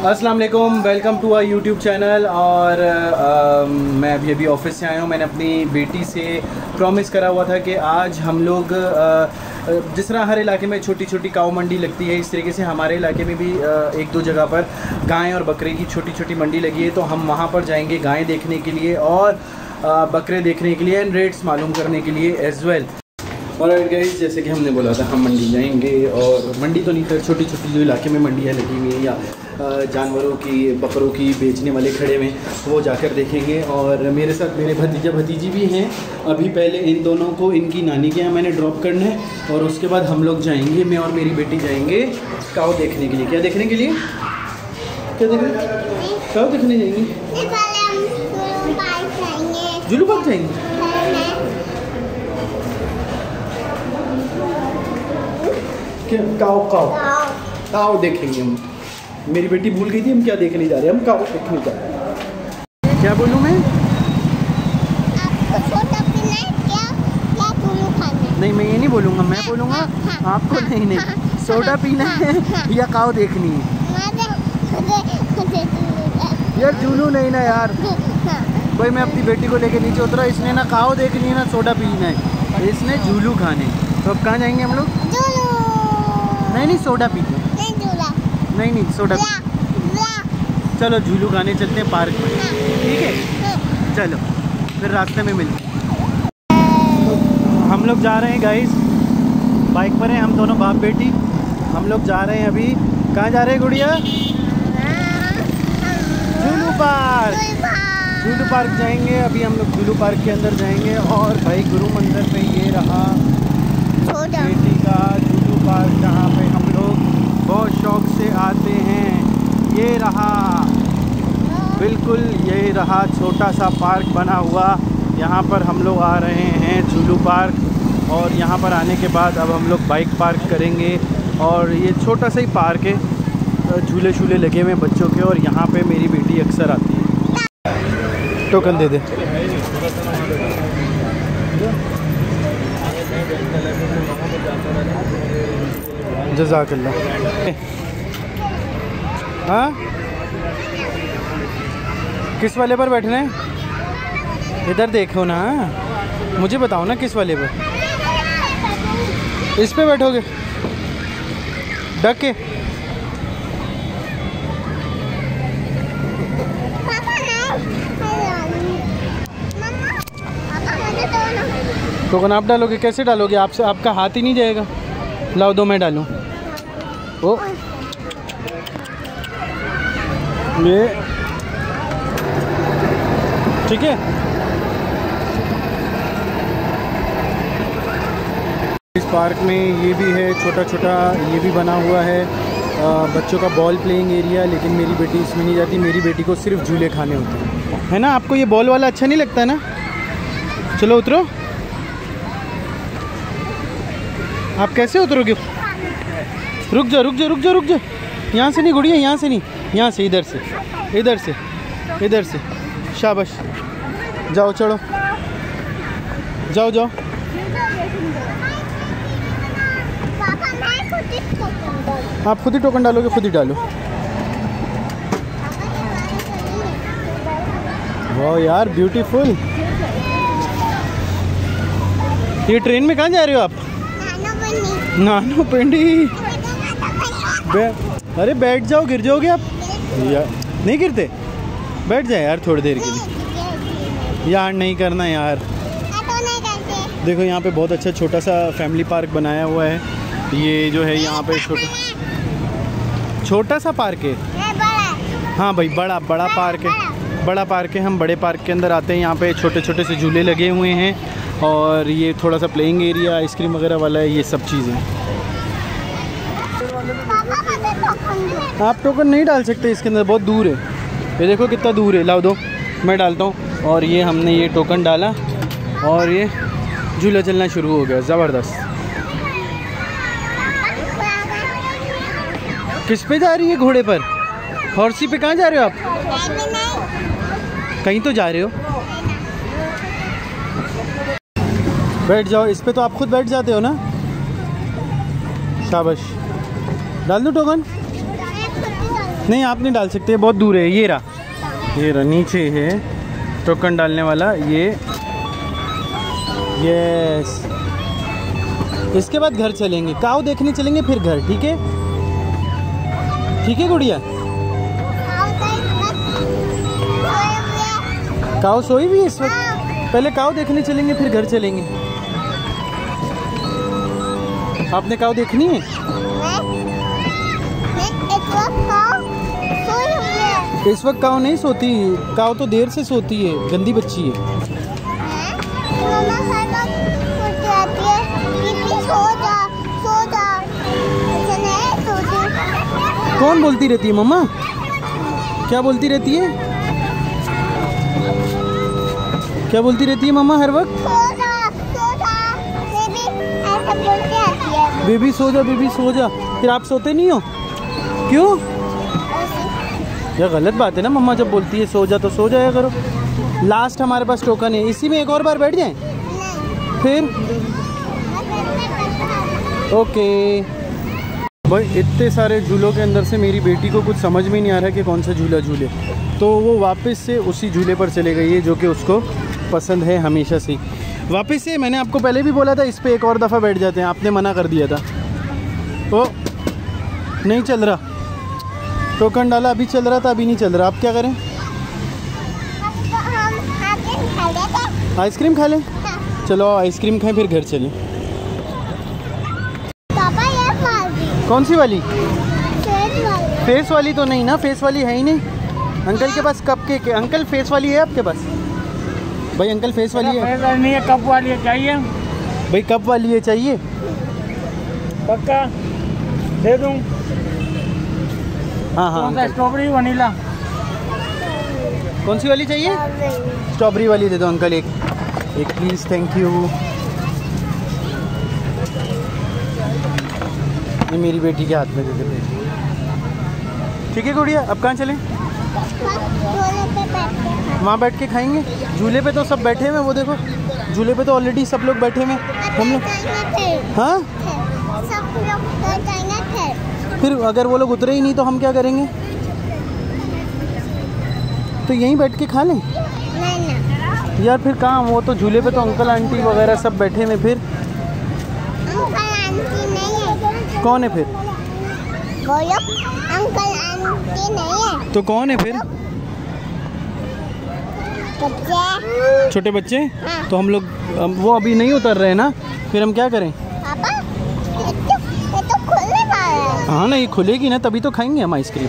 अस्सलाम वालेकुम welcome to our YouTube channel और आ, मैं अभी अभी ऑफ़िस से आया हूँ। मैंने अपनी बेटी से प्रॉमिस करा हुआ था कि आज हम लोग आ, जिस तरह हर इलाके में छोटी छोटी काऊ मंडी लगती है इस तरीके से हमारे इलाके में भी आ, एक दो जगह पर गाय और बकरे की छोटी छोटी मंडी लगी है। तो हम वहाँ पर जाएँगे गाय देखने के लिए और बकरे देखने के लिए एंड रेट्स मालूम करने के लिए एज वेल और गाइस जैसे कि हमने बोला था हम मंडी जाएँगे और मंडी तो नहीं था छोटी छोटी जो इलाके में मंडियाँ लगी हुई हैं या जानवरों की बकरों की बेचने वाले खड़े हुए वो जाकर देखेंगे। और मेरे साथ मेरे भतीजा भतीजी भी हैं। अभी पहले इन दोनों को इनकी नानी के यहाँ मैंने ड्रॉप करना है और उसके बाद हम लोग जाएँगे मैं और मेरी बेटी जाएँगे काव देखने के लिए। क्या देखने के लिए? क्या देखने? काव देखने जाएँगे। जुलू पार्क जाएँगे? क्या काव काव काव देखेंगे हम। मेरी बेटी भूल गई थी हम क्या देखने जा रहे हैं? हम काव देखने जा रहे हैं। क्या बोलूँ मैं? आपको छोटा पीना है क्या क्या तुलू खाना? है नहीं मैं ये नहीं बोलूँगा मैं बोलूँगा आपको नहीं नहीं। सोडा पीना है या काव देखनी है? यार जुलू नहीं ना यार। हाँ भाई मैं अपनी बेटी को लेके नीचे उतरा इसने ना काव देखनी है ना सोडा पीना है। इसने झूलू खाने। तो अब कहाँ जाएँगे हम लोग? नहीं नहीं सोडा पीते नहीं झूला नहीं नहीं सोडा चलो झूलू गाने चलते हैं पार्क में। ठीक है? चलो फिर रास्ते में मिलते हैं। हम लोग जा रहे हैं गाइस बाइक पर हैं हम दोनों बाप बेटी। हम लोग जा रहे हैं अभी। कहाँ जा रहे हैं गुड़िया? झूलू पार्क। झूलू पार्क। जाएँगे। अभी हम लोग झूलू पार्क के अंदर जाएँगे। और भाई गुरु मंदिर पे ये रहा बेटी का झूलू पार्क जहाँ पे हम लोग बहुत शौक से आते हैं। ये रहा। बिल्कुल ये रहा छोटा सा पार्क बना हुआ। यहाँ पर हम लोग आ रहे हैं झूलू पार्क और यहाँ पर आने के बाद अब हम लोग बाइक पार्क करेंगे और ये छोटा सा ही पार्क है। झूले शूले लगे हुए हैं बच्चों के और यहाँ पे मेरी बेटी अक्सर आती है। टोकन दे दे। जजाकल्ला। हाँ? किस वाले पर बैठना है? इधर देखो ना। मुझे बताओ ना किस वाले पर। इस पे बैठोगे? डक के। आप डालोगे? कैसे डालोगे? आपसे आपका हाथ ही नहीं जाएगा। लाओ, दो मैं डालूँ। ये। ठीक है। इस पार्क में ये भी है छोटा छोटा ये भी बना हुआ है। अ, बच्चों का बॉल प्लेइंग एरिया लेकिन मेरी बेटी इसमें नहीं जाती मेरी बेटी को सिर्फ़ झूले खाने होते हैं। है ना? आपको ये बॉल वाला अच्छा नहीं लगता है ना? चलो उतरो। आप कैसे उतरोगे? रुक जा रुक जा रुक जा रुक जा। यहाँ से नहीं गुड़िया यहाँ से नहीं। यहाँ से इधर से। इधर से इधर से। शाबाश। जाओ चढ़ो। जाओ जाओ। आप खुद ही टोकन डालोगे खुद ही डालो। वाह यार ब्यूटीफुल ये ट्रेन में कहाँ जा रहे हो आप? नानो पिंडी। बे अरे बैठ जाओ गिर जाओगे आप? या। नहीं गिरते? बैठ जाए यार थोड़ी देर के लिए। यार नहीं करना यार। देखो यहाँ पे बहुत अच्छा छोटा सा फैमिली पार्क बनाया हुआ है। ये जो है यहाँ पे छोटा छोटा सा पार्क है। हाँ। भाई बड़ा बड़ा पार्क है। बड़ा। पार्क है हम बड़े पार्क के अंदर आते हैं। यहाँ पे छोटे छोटे से झूले लगे हुए हैं और ये थोड़ा सा प्लेइंग एरिया आइसक्रीम वगैरह वाला है ये सब चीज़ें। आप टोकन नहीं डाल सकते, इसके अंदर बहुत दूर है। ये देखो कितना दूर है। लाओ दो, मैं डालता हूँ। और ये हमने ये टोकन डाला। और ये झूला चलना शुरू हो गया, ज़बरदस्त। किस पे जा रही है घोड़े पर? हॉर्सी पे कहाँ जा रहे हो आप? कहीं तो जा रहे हो। बैठ जाओ, इस पे तो आप खुद बैठ जाते हो ना? शाबाश। डाल दूँ टोकन? नहीं, आप नहीं डाल सकते बहुत दूर है, ये रहा। ये रहा, नीचे है, टोकन डालने वाला, ये। यस इसके बाद घर चलेंगे काव देखने चलेंगे, फिर घर, ठीक है? ठीक है, गुड़िया? काव सोई भी इस वक्त? पहले काव देखने चलेंगे, फिर घर चलेंगे। आपने काव देखनी है? इस वक्त काव नहीं सोती काव तो देर से सोती है गंदी बच्ची है। कौन बोलती रहती है मम्मा? क्या बोलती रहती है? क्या बोलती रहती है मम्मा हर वक्त? बेबी सो जा बेबी सो जा। फिर आप सोते नहीं हो? क्यों? यह गलत बात है ना, मम्मा जब बोलती है सो जा तो सो जाया करो। लास्ट हमारे पास टोकन है, इसी में एक और बार बैठ जाए? फिर? ओके भाई, इतने सारे झूलों के अंदर से मेरी बेटी को कुछ समझ में नहीं आ रहा कि कौन सा झूला झूले। तो वो वापस से उसी झूले पर चले गई है, जो कि उसको पसंद है हमेशा से। वापस से, मैंने आपको पहले भी बोला था, इस पर एक और दफ़ा बैठ जाते हैं, आपने मना कर दिया था। ओ नहीं चल रहा। टोकन डाला अभी चल रहा था अभी नहीं चल रहा। आप क्या करें? आइसक्रीम खा लें? चलो आइसक्रीम खाएँ फिर घर चलें। कौन सी वाली? फेस वाली फेस वाली तो नहीं ना फेस वाली है ही नहीं। अंकल के पास कप के अंकल फेस वाली है आपके पास? भाई अंकल फेस वाली है। नहीं है कप वाली है चाहिए। भाई कप वाली है चाहिए। पक्का? दे दूँ। हाँ हाँ कौन स्ट्रॉबेरी वनीला। कौन सी वाली चाहिए? स्ट्रॉबेरी वाली दे दो अंकल एक एक प्लीज़ थैंक यू ये मेरी बेटी के हाथ में दे दे ठीक है गुड़िया अब कहाँ चलें? वहाँ बैठ के खाएँगे? झूले पे तो सब बैठे हुए हैं वो देखो। झूले पे तो ऑलरेडी सब लोग बैठे हुए हैं। हम लोग हाँ? फिर अगर वो लोग उतरे ही नहीं तो हम क्या करेंगे? तो यहीं बैठ के खा लें? यार फिर कहाँ? वो तो झूले पे तो अंकल आंटी वगैरह सब बैठे हैं फिर? है। कौन है फिर? वो लोग अंकल आंटी नहीं है। तो कौन है फिर? बच्चे। छोटे बच्चे? हाँ। तो हम लोग वो अभी नहीं उतर रहे हैं ना? फिर हम क्या करें? है ना ये खुलेगी ना तभी तो खाएँगे हम आइसक्रीम।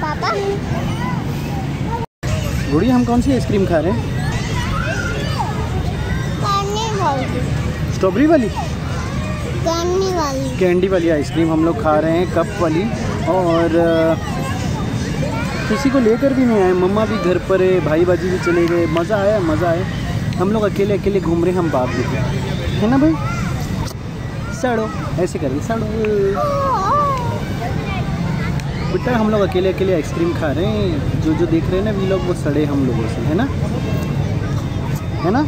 पापा? गुड़िया हम कौन सी आइसक्रीम खा रहे हैं? स्ट्रॉबेरी वाली? कैंडी वाली कैंडी वाली आइसक्रीम हम लोग खा रहे हैं कप वाली। और किसी को लेकर भी नहीं आए मम्मा भी घर पर है भाई बाजी भी चले गए मज़ा आया मज़ा आया। हम लोग अकेले अकेले घूम रहे हैं हम बाप बेटे है ना भाई? सड़ो। ऐसे कर सड़ो। बेटा, हम लोग अकेले अकेले आइसक्रीम खा रहे हैं। जो जो देख रहे हैं ना वी लोग वो सड़े हम लोगों से, है ना? है ना?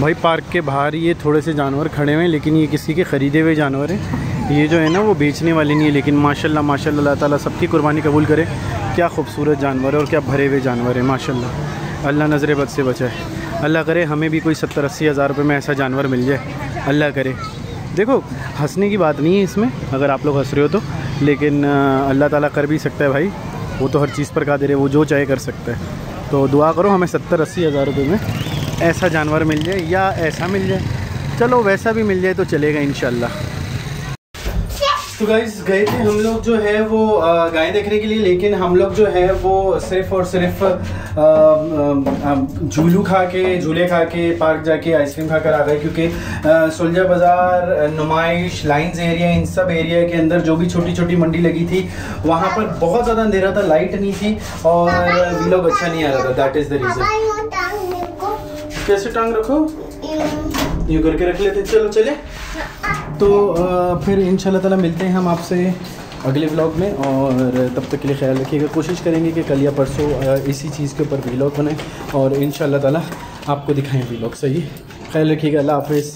भाई पार्क के बाहर ये थोड़े से जानवर खड़े हुए हैं, लेकिन ये किसी के ख़रीदे हुए जानवर हैं। ये जो है ना, वो बेचने वाले नहीं है, लेकिन माशाल्लाह माशाल्लाह, अल्लाह ताला सबकी कुर्बानी कबूल करे। क्या खूबसूरत जानवर है और क्या भरे हुए जानवर है, माशाल्लाह। अल्लाह नज़र बद से बचाए। अल्लाह करे, हमें भी कोई सत्तर, अस्सी हज़ार रुपये में ऐसा जानवर मिल जाए। अल्लाह करे। देखो, हंसने की बात नहीं है इसमें, अगर आप लोग हंस रहे हो तो। लेकिन अल्लाह ताला कर भी सकता है भाई। वो तो हर चीज़ पर का दे रहे वो जो चाहे कर सकता है। तो दुआ करो हमें सत्तर, अस्सी हज़ार रुपये में ऐसा जानवर मिल जाए या ऐसा मिल जाए। चलो, वैसा भी मिल जाए तो चलेगा इन तो गाइज़ गए थे हम लोग जो है वो गाय देखने के लिए लेकिन हम लोग जो है वो सिर्फ़ और सिर्फ़ झूलू खा के झूले खा के पार्क जाके आइसक्रीम खा कर आ गए क्योंकि सुलझा बाज़ार नुमाइश लाइंस एरिया इन सब एरिया के अंदर जो भी छोटी छोटी मंडी लगी थी वहाँ पर बहुत ज़्यादा अंधेरा था लाइट नहीं थी और वी लोग अच्छा नहीं आ रहा था दैट इज़ द रीज़न कैसे टांग रखो? यूँ। यूँ करके रख लेते चलो चले। तो फिर इन ताला मिलते हैं हम आपसे अगले व्लॉग में और तब तक के लिए ख्याल रखिएगा। कोशिश करेंगे कि कल या परसों इसी चीज़ के ऊपर व्लॉग बनाएँ और इन ताला आपको दिखाएँ व्लॉग सही? ख्याल रखिएगा। अल्लाह हाफिज़।